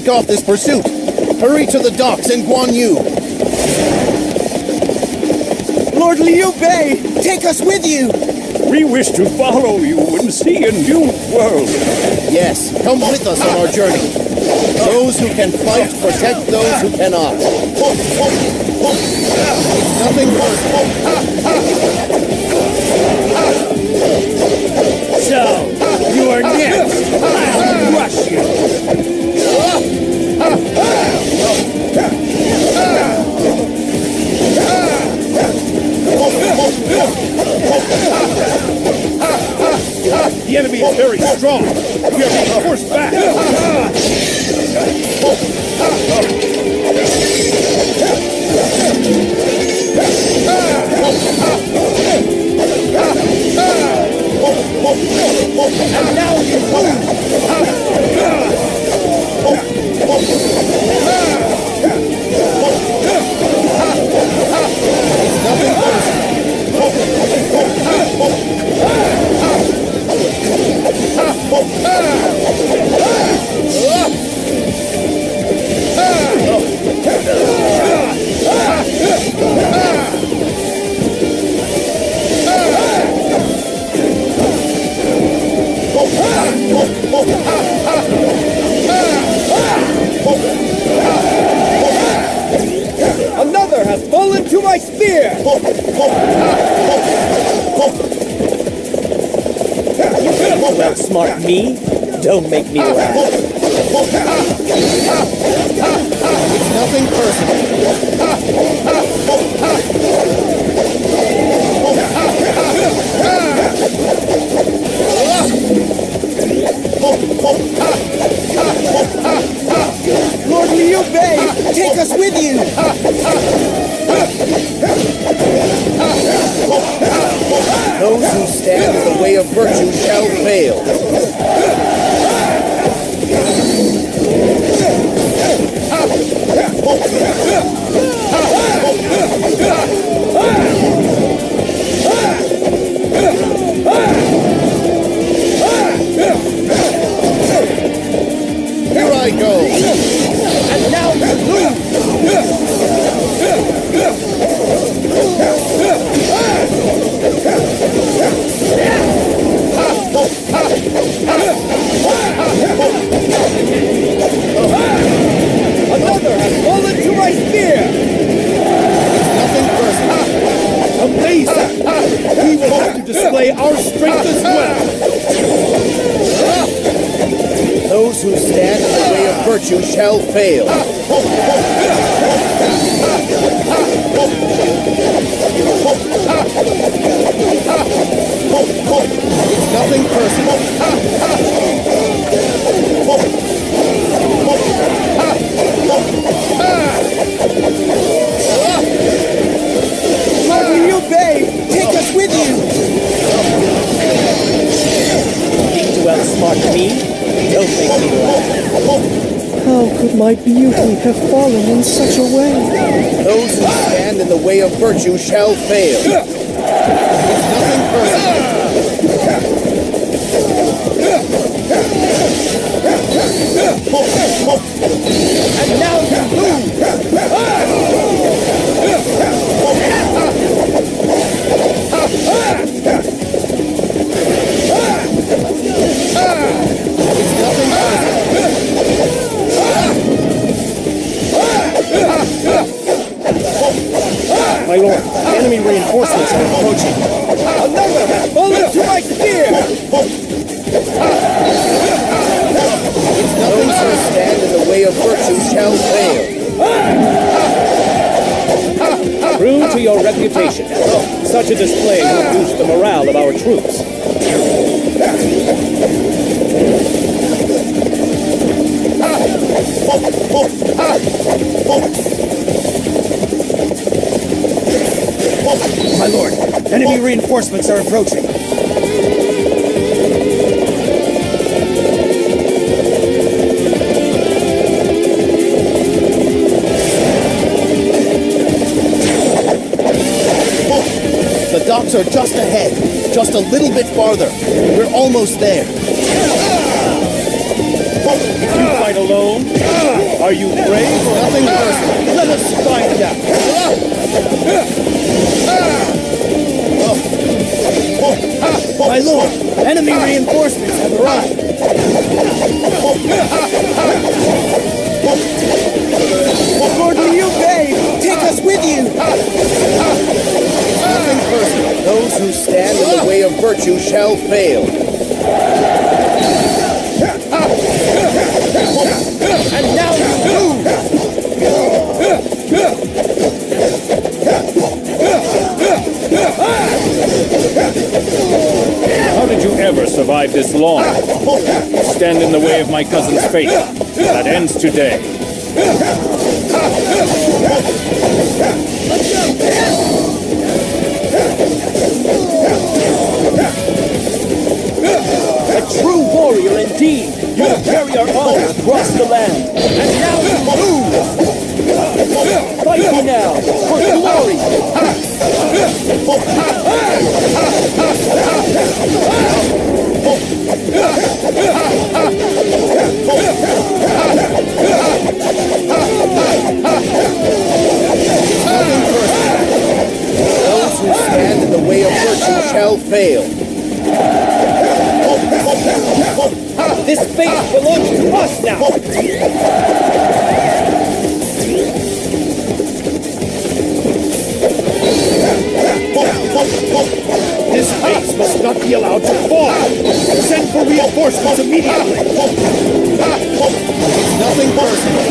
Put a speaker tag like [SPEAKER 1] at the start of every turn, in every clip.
[SPEAKER 1] Must shake off this pursuit. Hurry to the docks in Guan Yu.
[SPEAKER 2] Lord Liu Bei, take us with you!
[SPEAKER 3] We wish to follow you and see a new world.
[SPEAKER 1] Yes, come with us on our journey. Those who can fight protect those who cannot. It's nothing personal.
[SPEAKER 3] So, you are next. The enemy is very strong. We are being forced back.
[SPEAKER 2] And now you
[SPEAKER 3] outsmart me. Don't make me laugh.
[SPEAKER 1] It's nothing personal.
[SPEAKER 2] Lord Liu Bei, take us with you!
[SPEAKER 1] Those who stand in the way of virtue shall fail. Here It's nothing personal.
[SPEAKER 2] With you!
[SPEAKER 3] Outsmart me? Don't make me laugh.
[SPEAKER 4] My beauty have fallen in such a way?
[SPEAKER 1] Those who stand in the way of virtue shall fail. It's nothing personal.
[SPEAKER 2] And now you move!
[SPEAKER 3] My lord, enemy reinforcements are approaching.
[SPEAKER 2] Another fallen to my spear!
[SPEAKER 1] Those who stand in the way of of virtue shall fail.
[SPEAKER 3] True to your reputation, such a display will boost the morale of our troops.
[SPEAKER 2] Reinforcements are approaching.
[SPEAKER 1] The docks are just ahead, just a little bit farther. We're almost there.
[SPEAKER 3] If you fight alone, are you brave or
[SPEAKER 1] Nothing personal.
[SPEAKER 3] let us find out?
[SPEAKER 2] My lord, enemy reinforcements have arrived. Lord Liu Bei, take us with you.
[SPEAKER 1] Nothing personal. Those who stand in the way of virtue shall fail.
[SPEAKER 3] And now did you ever survive this long? Stand in the way of my cousin's fate. That ends today.
[SPEAKER 1] Shall fail.
[SPEAKER 3] This fate belongs to us now! This base must not be allowed to fall! Send for reinforcements immediately!
[SPEAKER 1] Nothing personal.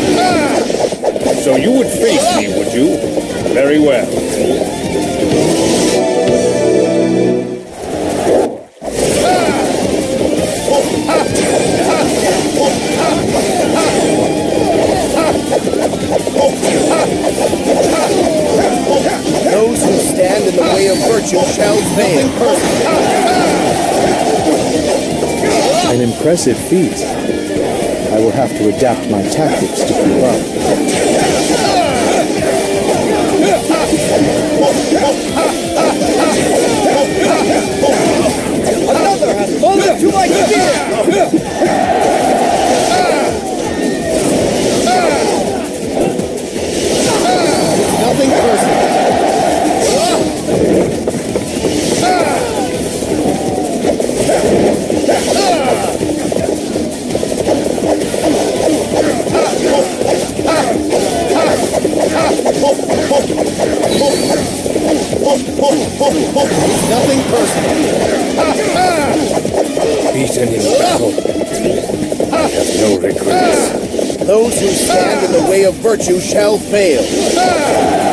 [SPEAKER 5] So you would face me, would you? Very well.
[SPEAKER 6] An impressive feat. I will have to adapt my tactics to keep up.
[SPEAKER 2] Another has fallen to my spear.
[SPEAKER 1] Nothing personal. Way of virtue shall fail.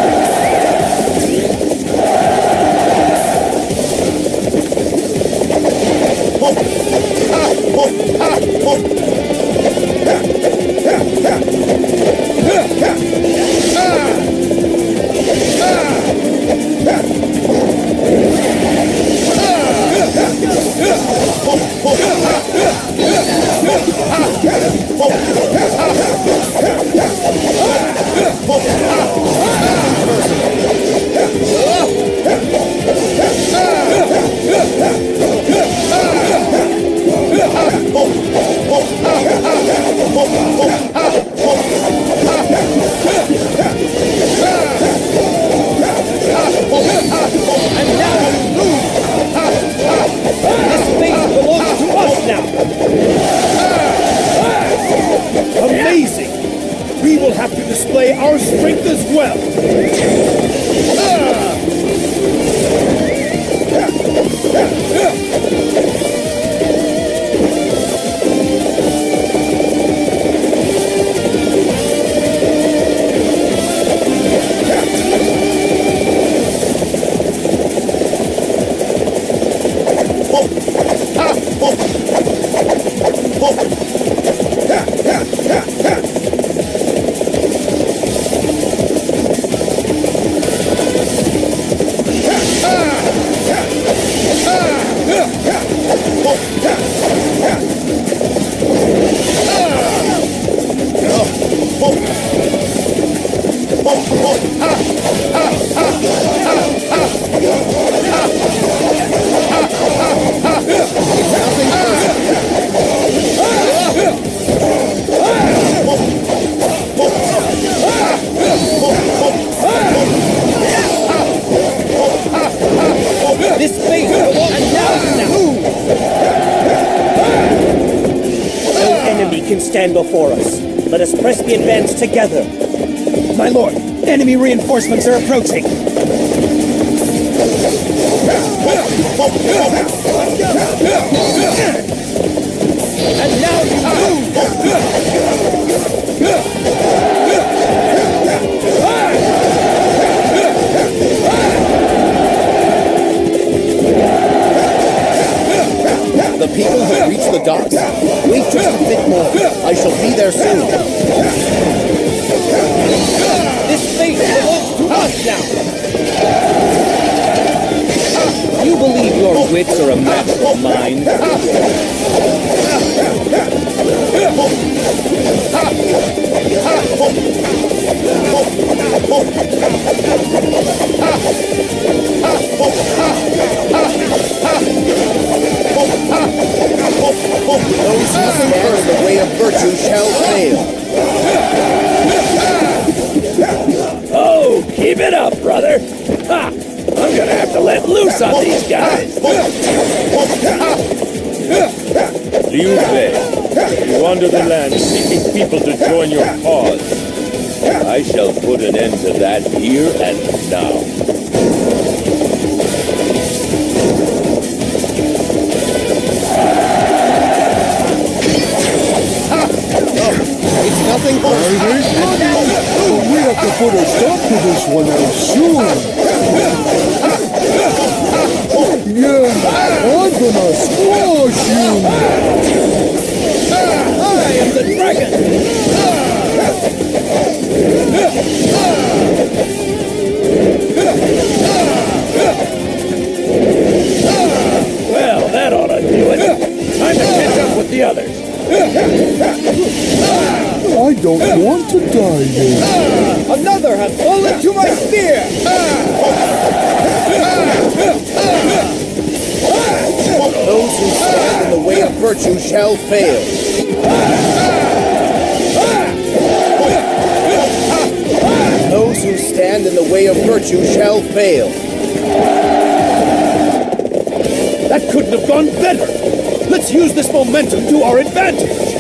[SPEAKER 3] Before us. Let us press the advance together.
[SPEAKER 2] My lord, enemy reinforcements are approaching.
[SPEAKER 3] And now you move!
[SPEAKER 5] Seeking people to join your cause. I shall put an end to that here and now.
[SPEAKER 1] It's nothing personal.
[SPEAKER 6] We have to put a stop to this one out soon. Yeah, I'm gonna squash you.
[SPEAKER 1] Virtue shall fail. Those who stand in the way of virtue shall fail.
[SPEAKER 3] That couldn't have gone better. Let's use this momentum to our advantage.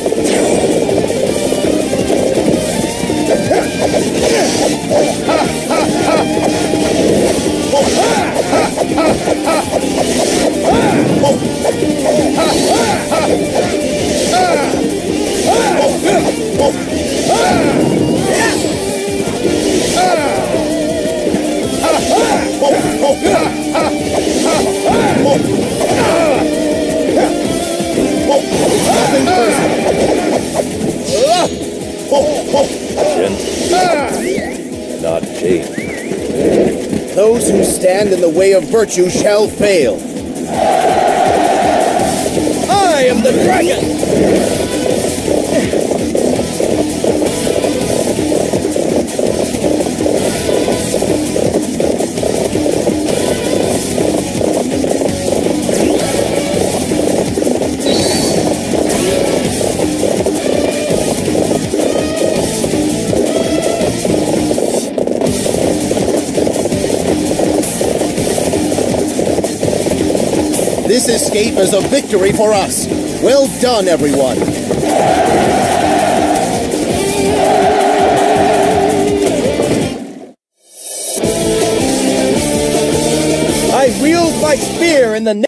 [SPEAKER 1] Way of virtue shall fail.
[SPEAKER 3] I am the dragon!
[SPEAKER 1] This escape is a victory for us. Well done, everyone.
[SPEAKER 2] I wield my spear in the